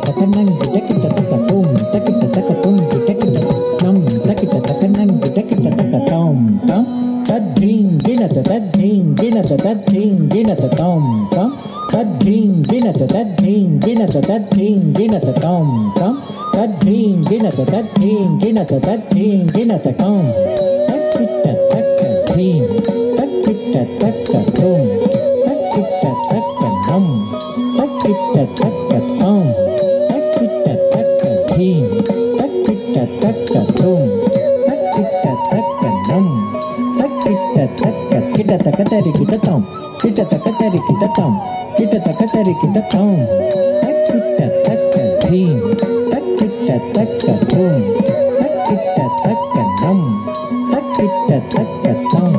Tom, Tom, that thing, get at the that thing, get at the Tom. தக்க தூம் தக்கிட்ட தக்க நம் தக்கிட்ட தக்க கிட்டத்தக்க தரி கிட்டத்தம் கிட்டத்தக்க தரி கிட்டத்தம் கிட்டத்தக்க தரி கிட்டத்தம் தக்கிட்ட தக்க தீம் தக்கிட்ட தக்க தூம் தக்கிட்ட தக்க நம் தக்கிட்ட தக்க தம்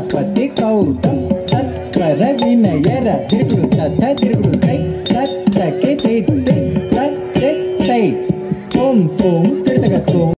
पति कौत सत्वर विनयर धृकृत धृकृत